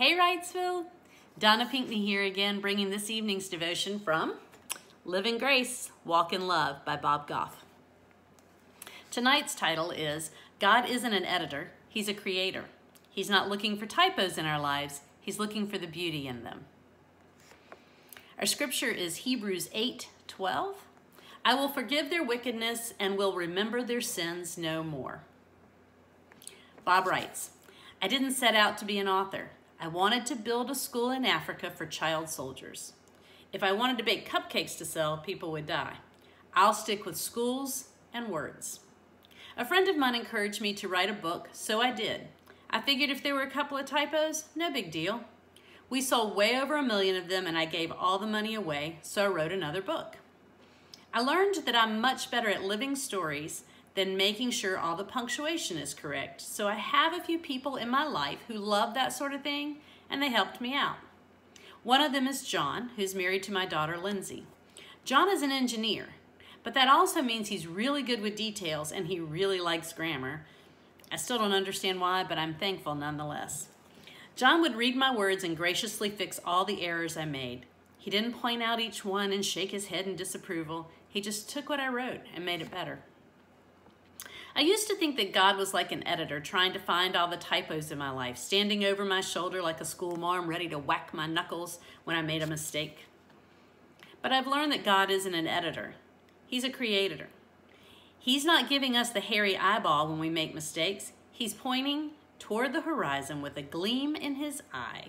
Hey Wrightsville, Donna Pinckney here again bringing this evening's devotion from Live in Grace, Walk in Love by Bob Goff. Tonight's title is God isn't an editor, He's a creator. He's not looking for typos in our lives, He's looking for the beauty in them. Our scripture is Hebrews 8 12. I will forgive their wickedness and will remember their sins no more. Bob writes, I didn't set out to be an author. I wanted to build a school in Africa for child soldiers. If I wanted to bake cupcakes to sell, people would die. I'll stick with schools and words. A friend of mine encouraged me to write a book, so I did. I figured if there were a couple of typos, no big deal. We sold way over a million of them and I gave all the money away, so I wrote another book. I learned that I'm much better at living stories than making sure all the punctuation is correct. So I have a few people in my life who love that sort of thing and they helped me out. One of them is John, who's married to my daughter Lindsay. John is an engineer, but that also means he's really good with details and he really likes grammar. I still don't understand why, but I'm thankful nonetheless. John would read my words and graciously fix all the errors I made. He didn't point out each one and shake his head in disapproval. He just took what I wrote and made it better. I used to think that God was like an editor trying to find all the typos in my life, standing over my shoulder like a school marm ready to whack my knuckles when I made a mistake. But I've learned that God isn't an editor. He's a creator. He's not giving us the hairy eyeball when we make mistakes. He's pointing toward the horizon with a gleam in his eye,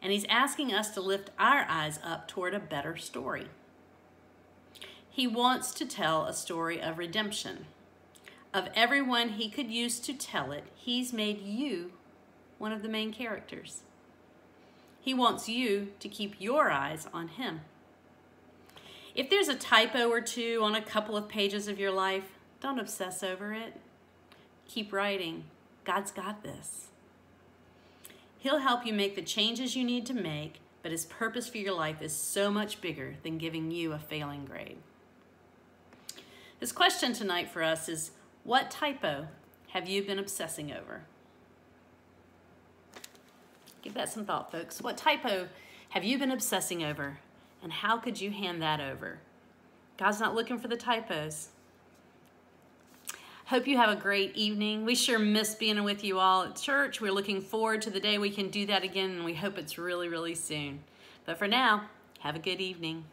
and he's asking us to lift our eyes up toward a better story. He wants to tell a story of redemption of everyone he could use to tell it, he's made you one of the main characters. He wants you to keep your eyes on him. If there's a typo or two on a couple of pages of your life, don't obsess over it. Keep writing. God's got this. He'll help you make the changes you need to make, but his purpose for your life is so much bigger than giving you a failing grade. This question tonight for us is what typo have you been obsessing over? Give that some thought, folks. What typo have you been obsessing over, and how could you hand that over? God's not looking for the typos. Hope you have a great evening. We sure miss being with you all at church. We're looking forward to the day we can do that again, and we hope it's really, really soon. But for now, have a good evening.